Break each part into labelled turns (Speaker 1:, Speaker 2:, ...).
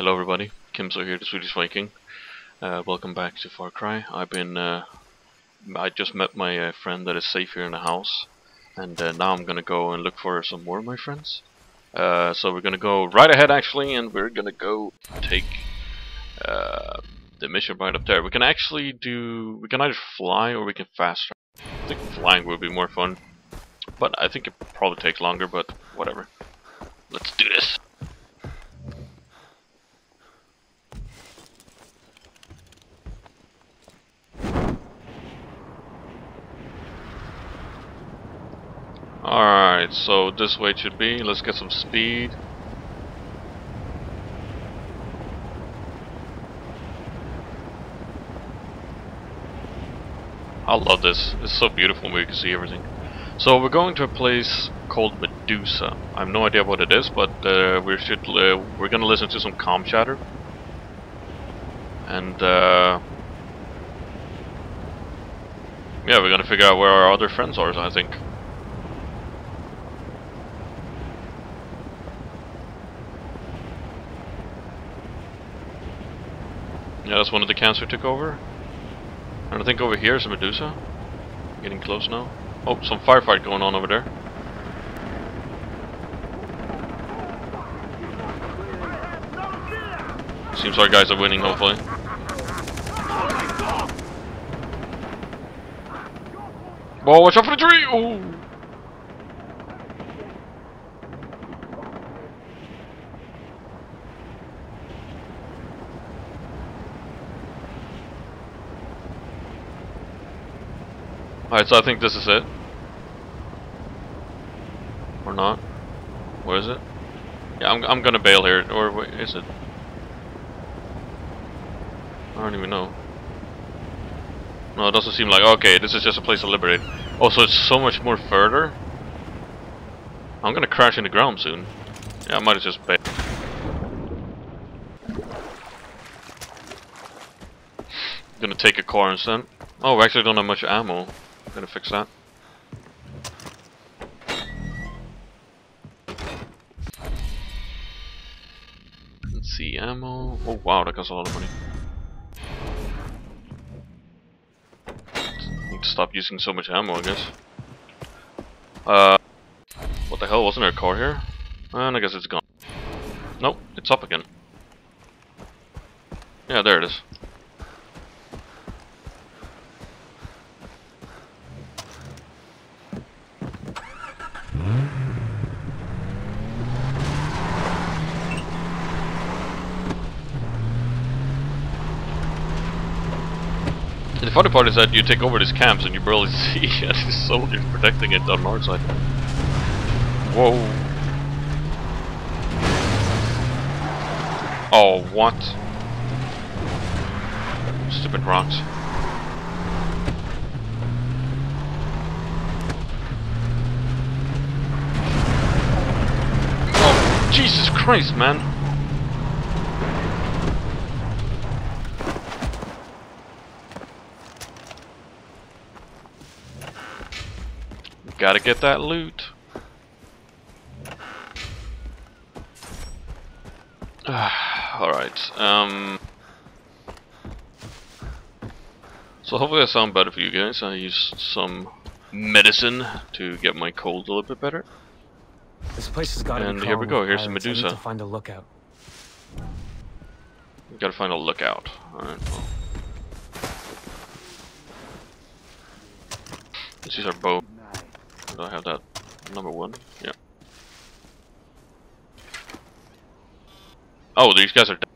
Speaker 1: Hello everybody, Kimso here, the Swedish Viking. Uh, welcome back to Far Cry. I've been, uh, I just met my uh, friend that is safe here in the house, and uh, now I'm gonna go and look for some more of my friends. Uh, so we're gonna go right ahead actually, and we're gonna go take uh, the mission right up there. We can actually do, we can either fly or we can fast travel. I think flying would be more fun, but I think it probably takes longer, but whatever. Let's do this. Alright, so this way it should be. Let's get some speed. I love this. It's so beautiful when we can see everything. So we're going to a place called Medusa. I have no idea what it is, but uh, we should uh, we're gonna listen to some calm chatter. And uh, yeah, we're gonna figure out where our other friends are. I think. Yeah, that's one of the cancer took over. And I think over here is a Medusa. Getting close now. Oh, some firefight going on over there. Seems our guys are winning, hopefully. Whoa, watch out for the tree! Ooh. Alright, so I think this is it. Or not. Where is it? Yeah, I'm, I'm gonna bail here. Or wait, is it? I don't even know. No, it doesn't seem like... Okay, this is just a place to liberate. Oh, so it's so much more further? I'm gonna crash in the ground soon. Yeah, I might have just bailed. Gonna take a car instead. Oh, we actually don't have much ammo. Gonna fix that. Let's see, ammo. Oh wow, that costs a lot of money. Need to stop using so much ammo, I guess. Uh, what the hell? Wasn't there a car here? And I guess it's gone. Nope, it's up again. Yeah, there it is. The funny part is that you take over these camps and you barely see any soldiers protecting it on our side. Whoa. Oh, what? Stupid rocks. Oh, Jesus Christ, man. Gotta get that loot. Alright, um... So hopefully I sound better for you guys. I used some medicine to get my cold a little bit better.
Speaker 2: This place has got
Speaker 1: And here we go, here's the
Speaker 2: pirates. I
Speaker 1: Medusa.
Speaker 2: to find a lookout.
Speaker 1: We gotta find a lookout. Alright, well. This is our bow. Do I have that number one? Yeah. Oh, these guys are dead.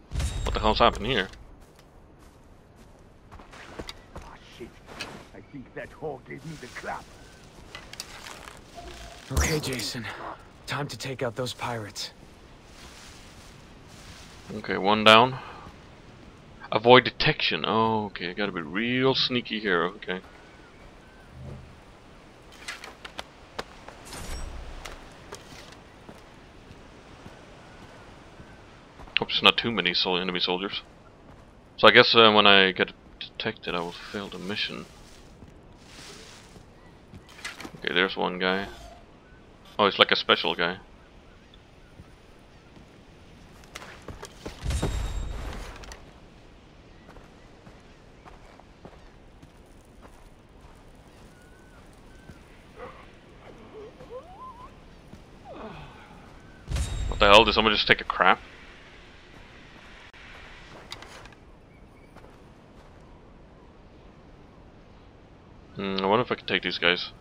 Speaker 1: What the hell's happening here?
Speaker 3: Ah, shit. I think that whore gave me the clap.
Speaker 2: Okay, Jason. Time to take out those pirates.
Speaker 1: Okay, one down. Avoid detection. Oh, okay. I gotta be real sneaky here. Okay. hope not too many sol enemy soldiers. So I guess uh, when I get detected I will fail the mission. Okay, there's one guy. Oh, it's like a special guy. What the hell, did someone just take a crap? I can take these guys.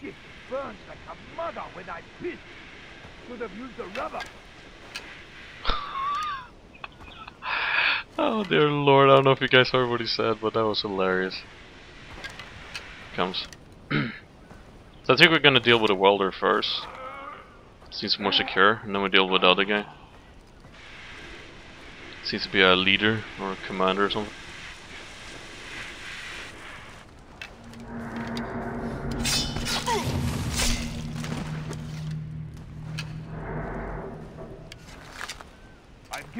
Speaker 3: Shit burns like a mother when I piss. Should have used the rubber.
Speaker 1: Oh dear lord, I don't know if you guys heard what he said, but that was hilarious. Comes. so I think we're gonna deal with the welder first. Seems more secure, and then we deal with the other guy. Seems to be a leader or a commander or something.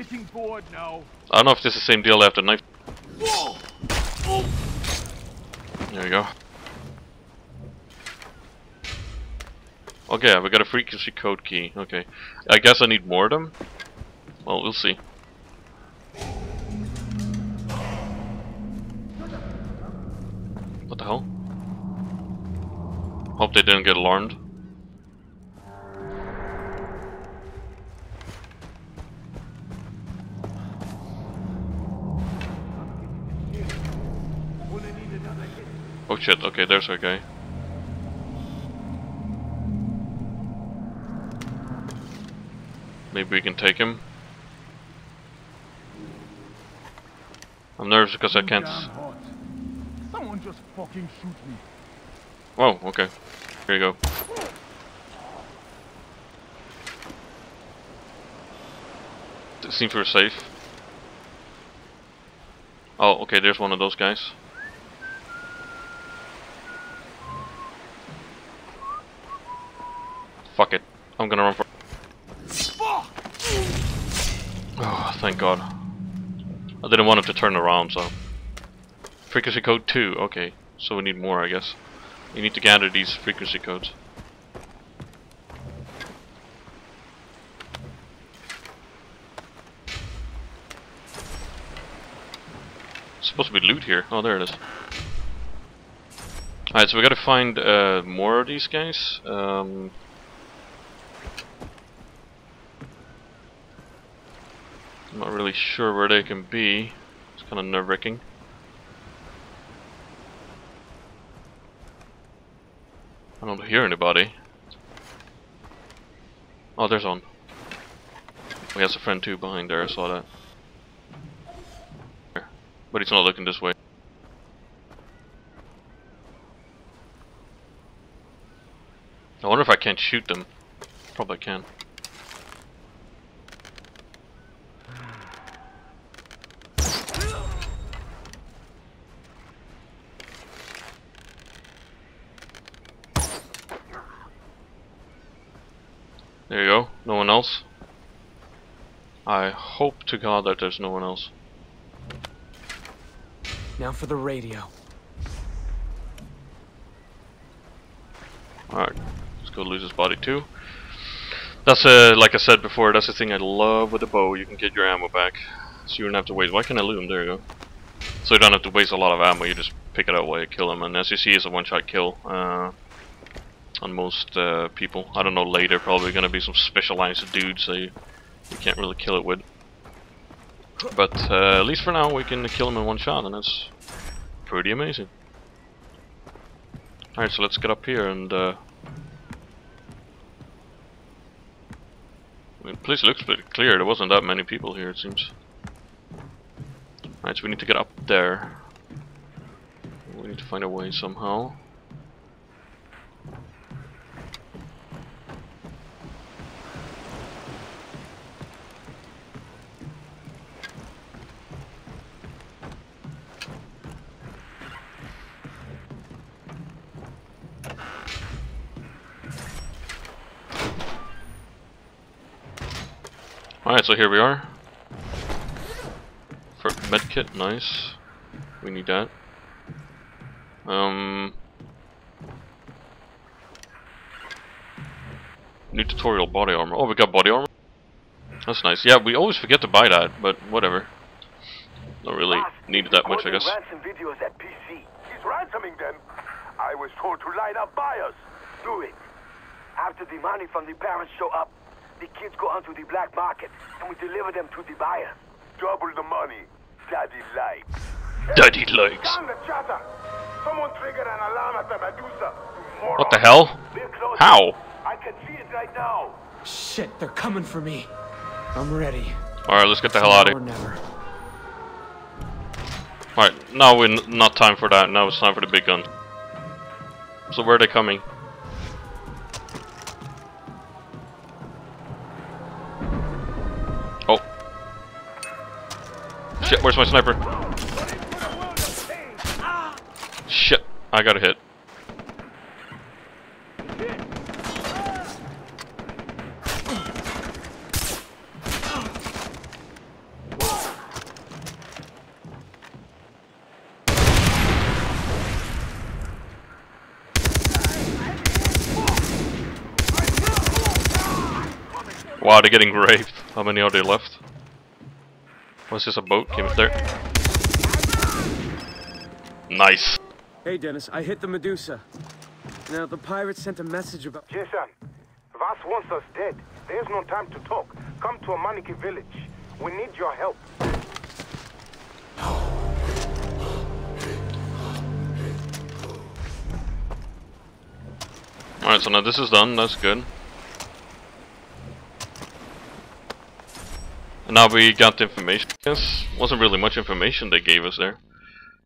Speaker 3: Getting bored now.
Speaker 1: I don't know if this is the same deal after knife.
Speaker 3: Whoa! Oh!
Speaker 1: There you go. Okay, we got a frequency code key. Okay. I guess I need more of them? Well, we'll see. What the hell? Hope they didn't get alarmed. Shit, okay, there's our guy. Maybe we can take him. I'm nervous because I can't.
Speaker 3: damn
Speaker 1: s-
Speaker 3: hot. Someone just fucking shoot me.
Speaker 1: Whoa, okay. Here you go. It seems we're safe. Oh, okay, there's one of those guys. Fuck it. I'm gonna run for. Oh, thank god. I didn't want him to turn around, so. Frequency code 2, okay. So we need more, I guess. We need to gather these frequency codes. supposed to be loot here. Oh, there it is. Alright, so we gotta find uh, more of these guys. Um, not really sure where they can be. It's kind of nerve-wracking. I don't hear anybody. Oh, there's one. We has a friend too behind there, I saw that. But he's not looking this way. I wonder if I can't shoot them. Probably can. There you go. No one else. I hope to God that there's no one else.
Speaker 2: Now for the radio.
Speaker 1: Alright, let's go lose his body too. That's a, like I said before, that's the thing I love with a bow, you can get your ammo back. So you don't have to waste, why can't I loot him? There you go. So you don't have to waste a lot of ammo, you just pick it up while you kill him. And as you see, it's a one-shot kill uh, on most uh, people. I don't know, later probably gonna be some specialized dudes that you, you can't really kill it with. But uh, at least for now, we can kill him in one shot, and that's pretty amazing. Alright, so let's get up here and uh I mean, place looks pretty clear, there wasn't that many people here it seems. Alright, so we need to get up there. We need to find a way somehow. Alright, so here we are. For medkit, nice. We need that. Um New tutorial body armor. Oh, we got body armor. That's nice. Yeah, we always forget to buy that, but whatever. Not really needed that much, I guess.
Speaker 4: ransom videos at PC.
Speaker 3: He's ransoming them. I was told to line up buyers.
Speaker 4: Do it. After the money from the parents show up,
Speaker 3: The kids go onto the black market, and we deliver them to the buyer. Double the money. Daddy likes.
Speaker 1: Daddy likes.
Speaker 3: Down the chatter! Someone triggered an alarm at the Medusa. You
Speaker 1: What the hell?
Speaker 3: We're close.
Speaker 1: How?
Speaker 3: I can see it right now.
Speaker 2: Shit, they're coming for me. I'm ready.
Speaker 1: Alright, let's get the hell out of here. Alright, now we're not time for that. Now it's time for the big gun. So where are they coming? Shit, where's my sniper? Shit, I got a hit. Wow, they're getting raped. How many are there left? Was this a boat? Came up there. Nice.
Speaker 2: Hey, Dennis, I hit the Medusa. Now, the pirates sent a message about.
Speaker 4: Jason, Vaas wants us dead. There's no time to talk. Come to Amanaki village. We need your help.
Speaker 1: Alright, so now this is done. That's good. And now we got the information. Yes, wasn't really much information they gave us there.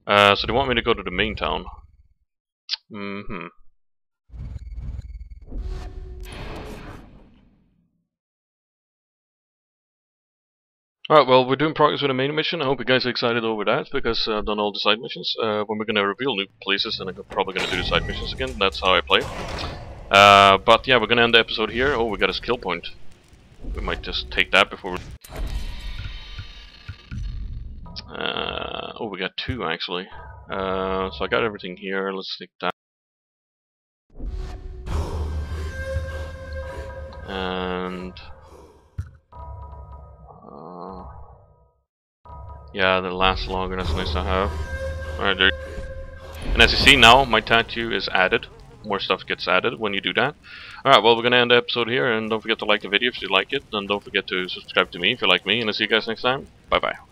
Speaker 1: Uh, so they want me to go to the main town. Mm-hmm. Alright, well, we're doing progress with the main mission. I hope you guys are excited over that, because uh, I've done all the side missions. Uh, when we're gonna reveal new places, then I'm probably gonna do the side missions again. That's how I play. Uh, but yeah, we're gonna end the episode here. Oh, we got a skill point. We might just take that before we... Uh, oh, we got two, actually. Uh, so I got everything here. Let's take that. And... Uh, yeah, that lasts longer. That's nice to have. Alright, there. And as you see now, my tattoo is added. More stuff gets added when you do that. Alright, well, we're gonna end the episode here. And don't forget to like the video if you like it. And don't forget to subscribe to me if you like me. And I'll see you guys next time. Bye bye.